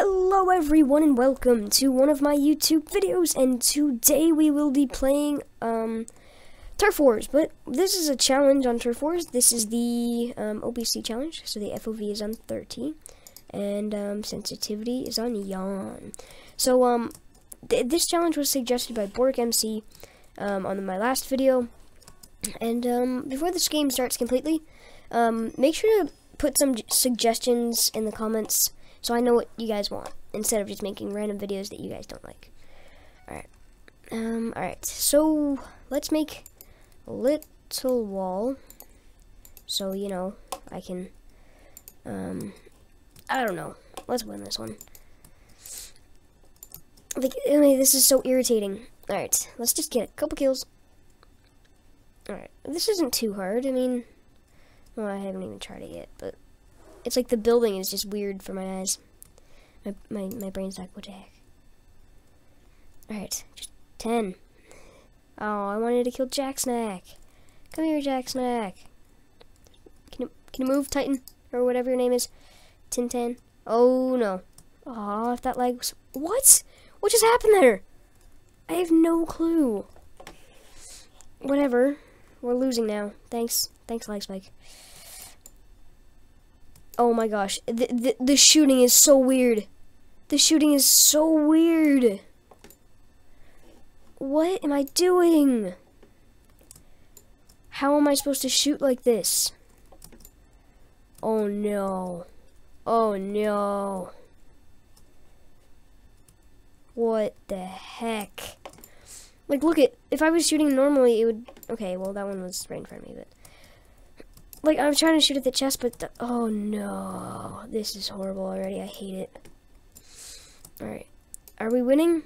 Hello everyone and welcome to one of my YouTube videos and today we will be playing um, Turf Wars but this is a challenge on Turf Wars. This is the um, OBC challenge so the FOV is on 30 and um, sensitivity is on yawn. So um, th this challenge was suggested by Bork MC um, on my last video and um, before this game starts completely um, make sure to put some suggestions in the comments so I know what you guys want instead of just making random videos that you guys don't like. Alright. Um, alright, so let's make a little wall so, you know, I can, um, I don't know. Let's win this one. Like, I mean, this is so irritating. Alright, let's just get a couple kills. Alright, this isn't too hard. I mean, well, I haven't even tried it yet, but it's like the building is just weird for my eyes. My my, my brain's like, what the heck? Alright, just ten. Oh, I wanted to kill Jack Snack. Come here, Jack Snack. Can you can you move, Titan? Or whatever your name is. Tintan. Oh no. Oh, if that leg was What? What just happened there? I have no clue. Whatever. We're losing now. Thanks. Thanks, Lag Spike. Oh my gosh. The, the, the shooting is so weird. The shooting is so weird. What am I doing? How am I supposed to shoot like this? Oh no. Oh no. What the heck? Like, look at, if I was shooting normally, it would, okay, well, that one was right in front of me, but like, I'm trying to shoot at the chest, but, the, oh no, this is horrible already. I hate it. Alright, are we winning?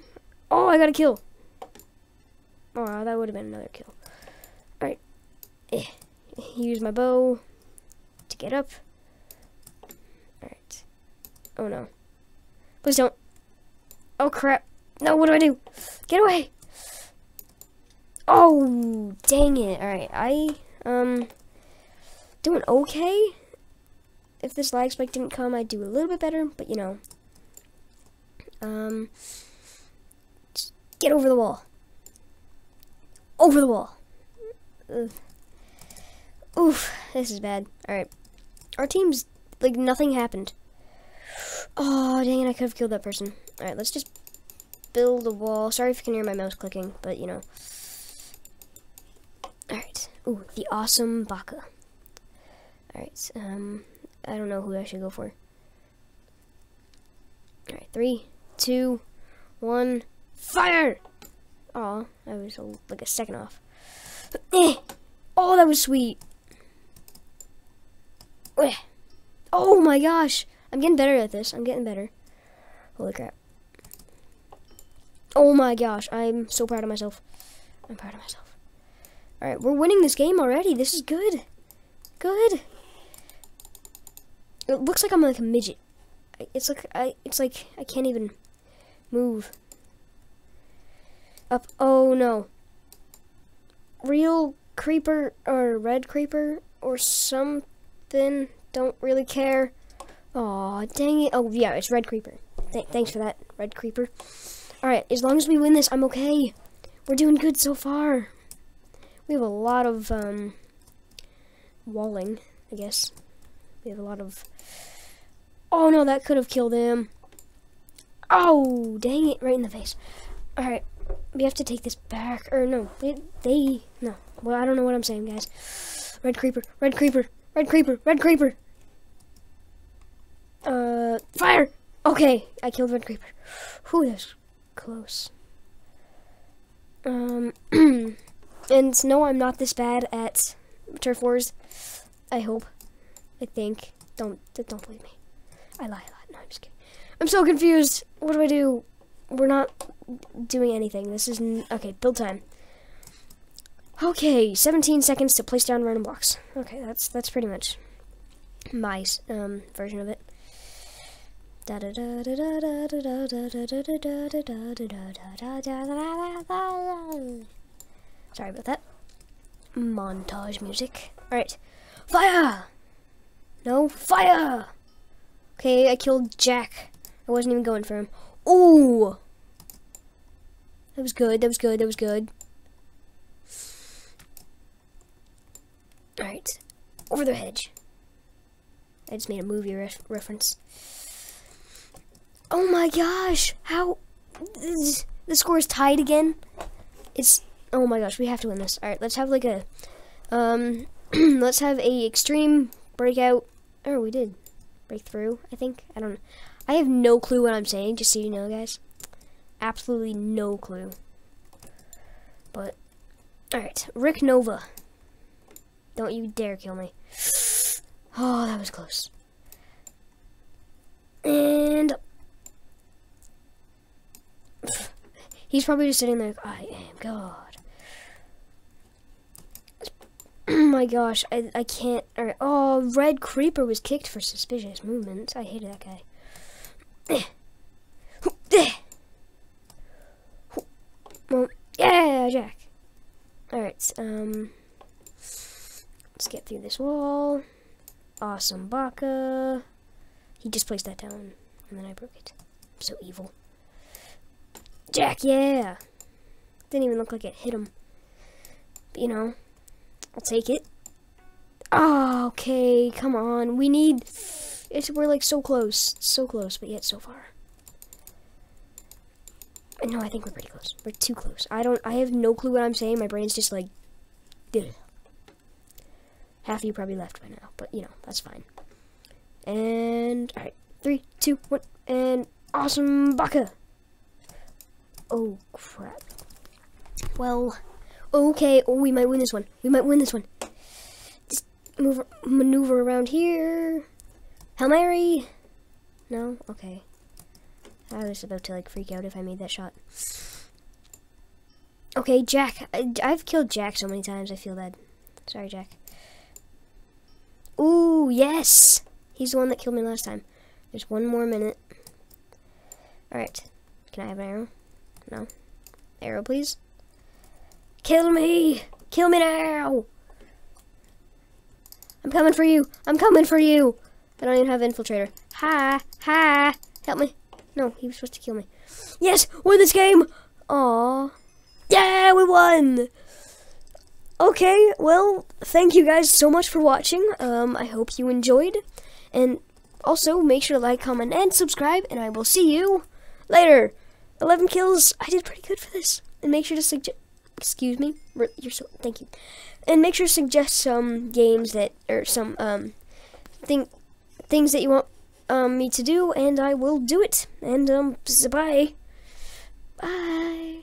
Oh, I got a kill. Oh, that would have been another kill. Alright, eh. use my bow to get up. Alright. Oh no. Please don't. Oh crap. No, what do I do? Get away! Oh, dang it. Alright, I, um doing okay. If this lag spike didn't come, I'd do a little bit better, but you know. Um, get over the wall. Over the wall. Ugh. Oof, this is bad. Alright. Our team's, like, nothing happened. Oh, dang it, I could have killed that person. Alright, let's just build a wall. Sorry if you can hear my mouse clicking, but, you know. Alright. Ooh, the awesome Baka. Alright, um, I don't know who I should go for. Alright, three, two, one, fire! Oh, that was a, like a second off. Oh, that was sweet. Oh my gosh! I'm getting better at this. I'm getting better. Holy crap. Oh my gosh, I'm so proud of myself. I'm proud of myself. Alright, we're winning this game already. This is good. Good. It looks like I'm like a midget. It's like I. It's like I can't even move. Up. Oh no. Real creeper or red creeper or something. Don't really care. Oh dang it. Oh yeah, it's red creeper. Th thanks for that, red creeper. All right. As long as we win this, I'm okay. We're doing good so far. We have a lot of um, walling, I guess. We have a lot of Oh no, that could have killed him. Oh, dang it, right in the face. Alright, we have to take this back. Or no, they, they, no. Well, I don't know what I'm saying, guys. Red creeper, red creeper, red creeper, red creeper. Uh, fire! Okay, I killed red creeper. Whew, that's close. Um, and no, I'm not this bad at turf wars. I hope. I think. Don't, don't believe me. I lie a lot. No, I'm just kidding. I'm so confused. What do I do? We're not doing anything. This is okay. Build time. Okay, 17 seconds to place down random blocks. Okay, that's that's pretty much my um, version of it. Sorry about that. Montage music. Alright. Fire! No, fire! Okay, I killed Jack. I wasn't even going for him. Oh! That was good, that was good, that was good. Alright. Over the hedge. I just made a movie ref reference. Oh my gosh! How... The score is tied again? It's... Oh my gosh, we have to win this. Alright, let's have like a... Um... let's have a extreme breakout. Oh, we did. Breakthrough, I think. I don't... I have no clue what I'm saying, just so you know, guys. Absolutely no clue. But... Alright, Rick Nova. Don't you dare kill me. Oh, that was close. And he's probably just sitting there like, I am God. oh my gosh, I, I can't. Right. Oh, Red Creeper was kicked for suspicious movements. I hated that guy. Yeah, Jack. Alright, um, let's get through this wall. Awesome Baka. He just placed that down, and then I broke it. I'm so evil. Jack, yeah! Didn't even look like it hit him. But, you know, I'll take it. Oh, okay, come on. We need... It's, we're like so close. So close, but yet so far. Uh, no, I think we're pretty close. We're too close. I don't... I have no clue what I'm saying. My brain's just like... Ugh. Half of you probably left by now, but you know, that's fine. And, alright, three, two, one, and awesome Baka! Oh, crap. Well, okay, oh, we might win this one. We might win this one. Just move, maneuver around here. Hail Mary! No? Okay. I was about to, like, freak out if I made that shot. Okay, Jack. I, I've killed Jack so many times, I feel bad. Sorry, Jack. Ooh, yes! He's the one that killed me last time. There's one more minute. Alright. Can I have an arrow? No. Arrow, please. Kill me! Kill me now! I'm coming for you! I'm coming for you! I don't even have infiltrator. Ha! Ha! Help me. No, he was supposed to kill me. Yes! Win this game! Aww. Yeah, we won! Okay, well, thank you guys so much for watching. Um, I hope you enjoyed. And also, make sure to like, comment, and subscribe, and I will see you later. 11 kills. I did pretty good for this. And make sure to suggest excuse me? You're so thank you. And make sure to suggest some games that or some um thing things that you want um, me to do and i will do it. And um bye. Bye.